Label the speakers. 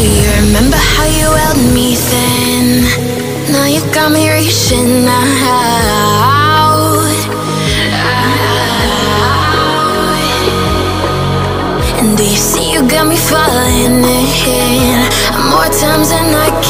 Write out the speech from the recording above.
Speaker 1: Do you remember how you held me then? Now you got me reaching out. out. And do you see you got me falling in? More times than I can.